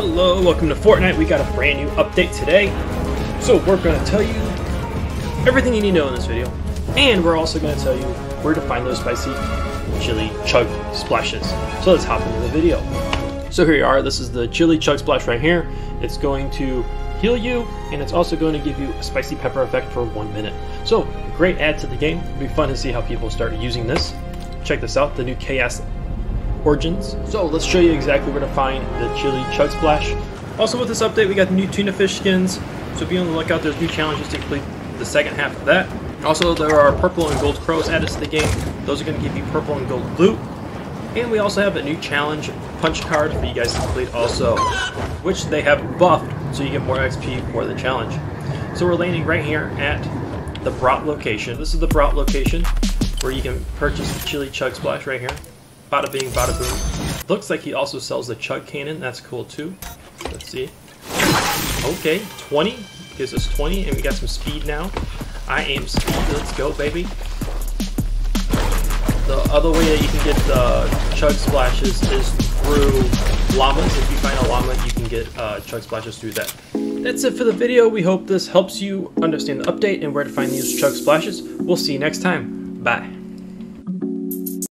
Hello, welcome to Fortnite. We got a brand new update today. So we're going to tell you everything you need to know in this video. And we're also going to tell you where to find those spicy chili chug splashes. So let's hop into the video. So here you are. This is the chili chug splash right here. It's going to heal you and it's also going to give you a spicy pepper effect for one minute. So great add to the game. It'll be fun to see how people start using this. Check this out, the new Chaos Origins. So let's show you exactly where to find the Chili Chug Splash. Also with this update, we got the new Toona Fish skins, so be on the lookout. There's new challenges to complete the second half of that. Also, there are purple and gold crows added to the game. Those are going to give you purple and gold loot. And we also have a new challenge punch card for you guys to complete also, which they have buffed so you get more XP for the challenge. So we're landing right here at the Brat location. This is the Brat location where you can purchase the Chili Chug Splash right here. Bada bing, bada boom. Looks like he also sells the Chug Cannon. That's cool too. Let's see. Okay, 20. Gives us 20, and we got some speed now. I aim speed. Let's go, baby. The other way that you can get the Chug Splashes is through llamas. If you find a llama, you can get uh, Chug Splashes through that. That's it for the video. We hope this helps you understand the update and where to find these Chug Splashes. We'll see you next time. Bye.